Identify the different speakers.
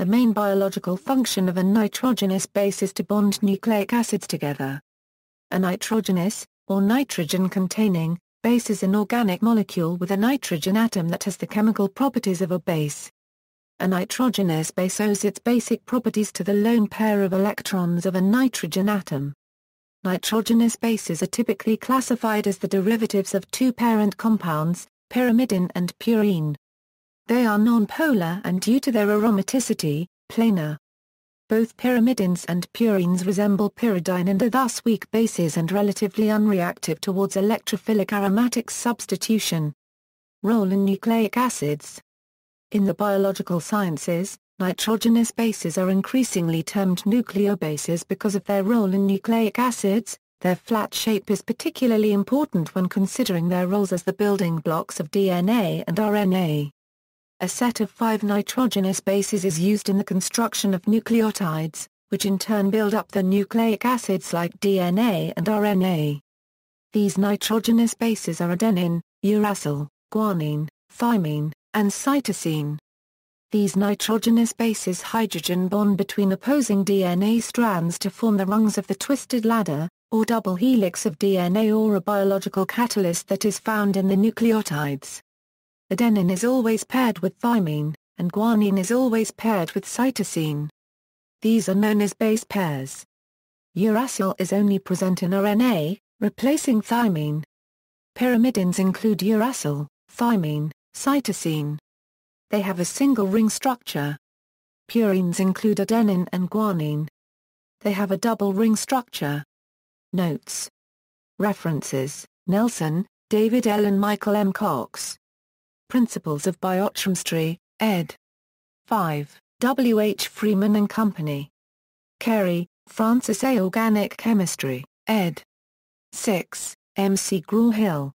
Speaker 1: The main biological function of a nitrogenous base is to bond nucleic acids together. A nitrogenous, or nitrogen-containing, base is an organic molecule with a nitrogen atom that has the chemical properties of a base. A nitrogenous base owes its basic properties to the lone pair of electrons of a nitrogen atom. Nitrogenous bases are typically classified as the derivatives of two parent compounds, pyrimidine and purine. They are nonpolar and due to their aromaticity, planar. Both pyrimidines and purines resemble pyridine and are thus weak bases and relatively unreactive towards electrophilic aromatic substitution. Role in nucleic acids In the biological sciences, nitrogenous bases are increasingly termed nucleobases because of their role in nucleic acids, their flat shape is particularly important when considering their roles as the building blocks of DNA and RNA. A set of five nitrogenous bases is used in the construction of nucleotides, which in turn build up the nucleic acids like DNA and RNA. These nitrogenous bases are adenine, uracil, guanine, thymine, and cytosine. These nitrogenous bases hydrogen bond between opposing DNA strands to form the rungs of the twisted ladder, or double helix of DNA or a biological catalyst that is found in the nucleotides. Adenine is always paired with thymine, and guanine is always paired with cytosine. These are known as base pairs. Uracil is only present in RNA, replacing thymine. Pyrimidines include uracil, thymine, cytosine. They have a single ring structure. Purines include adenine and guanine. They have a double ring structure. Notes. References, Nelson, David L. and Michael M. Cox. Principles of Biochemistry, ed. 5, W. H. Freeman and Company. Carey, Francis A. Organic Chemistry, ed. 6, M. C. Graw-Hill.